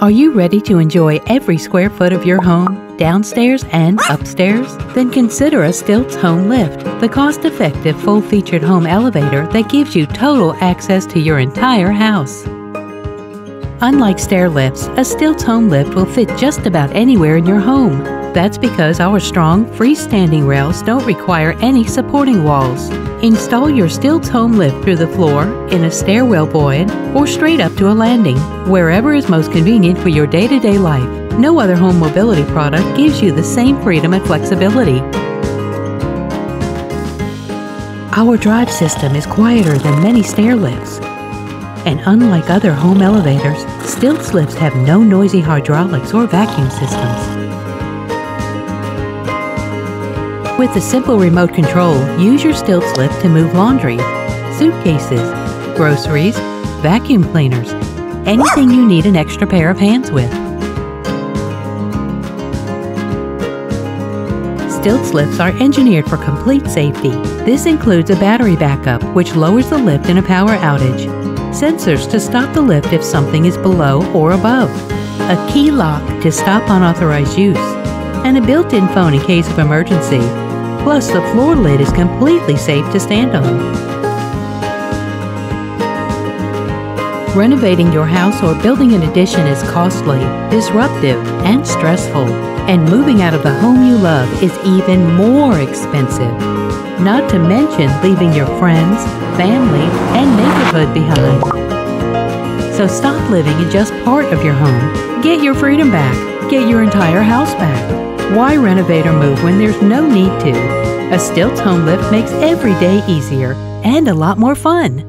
Are you ready to enjoy every square foot of your home, downstairs and upstairs? Then consider a Stiltz Home Lift, the cost effective full featured home elevator that gives you total access to your entire house. Unlike stair lifts, a Stiltz Home Lift will fit just about anywhere in your home. That's because our strong, freestanding rails don't require any supporting walls. Install your Stiltz Home Lift through the floor, in a stairwell buoyant, or straight up to a landing, wherever is most convenient for your day to day life. No other home mobility product gives you the same freedom and flexibility. Our drive system is quieter than many stair lifts. And unlike other home elevators, Stiltz lifts have no noisy hydraulics or vacuum systems. With a simple remote control, use your Stiltz lift to move laundry, suitcases, groceries, vacuum cleaners, anything you need an extra pair of hands with. Stiltz lifts are engineered for complete safety. This includes a battery backup, which lowers the lift in a power outage, sensors to stop the lift if something is below or above, a key lock to stop unauthorized use, and a built-in phone in case of emergency. Plus, the floor lid is completely safe to stand on. Renovating your house or building an addition is costly, disruptive, and stressful. And moving out of the home you love is even more expensive. Not to mention leaving your friends, family, and neighborhood behind. So stop living in just part of your home. Get your freedom back. Get your entire house back. Why renovate or move when there's no need to? A Stiltz home lift makes every day easier and a lot more fun.